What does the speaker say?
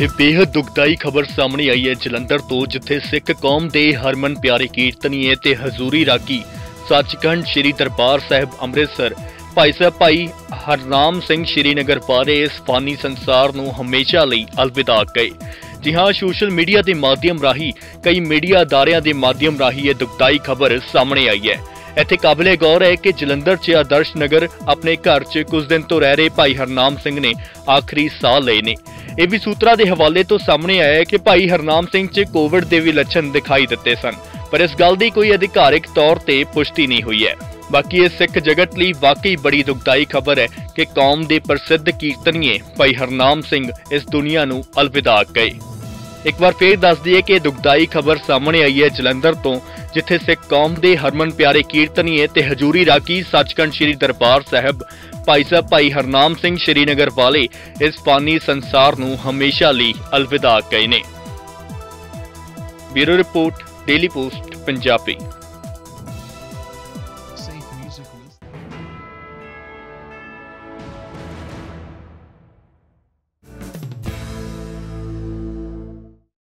ਇਹ ਬੇहद ਦੁਖਦਾਈ ਖਬਰ ਸਾਹਮਣੇ ਆਈ ਹੈ ਜਲੰਧਰ ਤੋਂ, ਜਿੱਥੇ ਸਿੱਖ ਕੌਮ ਦੇ ਹਰਮਨ ਪਿਆਰੇ ਕੀਰਤਨੀਏ ਤੇ ਹਜ਼ੂਰੀ ਰਾਗੀ ਸੱਚਖੰਡ ਸ੍ਰੀ ਦਰਬਾਰ ਸਾਹਿਬ ਅੰਮ੍ਰਿਤਸਰ। ਭਾਈ ਸਾਹਿਬ, ਭਾਈ ਹਰਨਾਮ ਸਿੰਘ ਸ਼੍ਰੀਨਗਰ ਬਾਰੇ ਇਸ ਫਾਨੀ ਸੰਸਾਰ ਨੂੰ ਹਮੇਸ਼ਾ ਲਈ ਅਲਵਿਦਾ ਕਹੇ ਜੀ ਹਾਂ, ਸੋਸ਼ਲ ਮੀਡੀਆ ਦੇ ਮਾਧਿਅਮ ਰਾਹੀਂ, ਕਈ ਮੀਡੀਆ ਅਦਾਰਿਆਂ ਦੇ ਮਾਧਿਅਮ ਰਾਹੀਂ ਇਹ ਦੁਖਦਾਈ ਖਬਰ ਸਾਹਮਣੇ ਆਈ ਹੈ। ਇੱਥੇ ਕਾਬਲੇ ਗੌਰ ਹੈ ਕਿ ਜਲੰਧਰ 'ਚ ਆਦਰਸ਼ ਨਗਰ ਆਪਣੇ ਘਰ 'ਚ ਕੁਝ ਦਿਨ ਤੋਂ ਰਹਿ ਰਹੇ ਭਾਈ ਹਰਨਾਮ ਸਿੰਘ ਨੇ ਆਖਰੀ ਸਾਹ ਲਏ ਨੇ। ਇਹ ਵੀ ਸੂਤਰਾਂ ਦੇ ਹਵਾਲੇ ਤੋਂ ਸਾਹਮਣੇ ਆਇਆ ਹੈ ਕਿ ਭਾਈ ਹਰਨਾਮ ਸਿੰਘ 'ਚ ਕੋਵਿਡ ਦੇ ਵੀ ਲੱਛਣ ਦਿਖਾਈ ਦਿੱਤੇ ਸਨ, ਪਰ ਇਸ ਗੱਲ ਦੀ ਕੋਈ ਅਧਿਕਾਰਿਕ ਤੌਰ ਤੇ ਪੁਸ਼ਟੀ ਨਹੀਂ ਹੋਈ ਹੈ। ਬਾਕੀ ਇਹ ਸਿੱਖ ਜਗਤ ਲਈ ਵਾਕਈ ਬੜੀ ਦੁਖਦਾਈ ਖਬਰ ਹੈ ਕਿ ਕੌਮ ਦੇ ਪ੍ਰਸਿੱਧ ਕੀਰਤਨੀਏ ਭਾਈ ਹਰਨਾਮ ਸਿੰਘ ਇਸ ਦੁਨੀਆ ਨੂੰ ਅਲਵਿਦਾ ਕਹੇ ਇੱਕ ਵਾਰ ਫੇਰ ਦੱਸ ਦਈਏ ਕਿ ਦੁਖਦਾਈ ਖਬਰ ਸਾਹਮਣੇ ਆਈ ਹੈ ਜਲੰਧਰ ਤੋਂ, ਜਿੱਥੇ ਸਿੱਖ ਕੌਮ ਦੇ ਹਰਮਨ ਪਿਆਰੇ ਕੀਰਤਨੀਏ ਤੇ ਹਜੂਰੀ ਰਾਗੀ ਸੱਚਖੰਡ ਸ੍ਰੀ ਦਰਬਾਰ ਸਾਹਿਬ ਭਾਈ ਸਾਹਿਬ ਭਾਈ ਹਰਨਾਮ ਸਿੰਘ ਸ਼੍ਰੀਨਗਰ ਵਾਲੇ ਇਸ ਫਾਨੀ ਸੰਸਾਰ ਨੂੰ ਹਮੇਸ਼ਾ ਲਈ ਅਲਵਿਦਾ ਕਹੇ ਨੇ। Bureau report, Daily Post, Punjabi.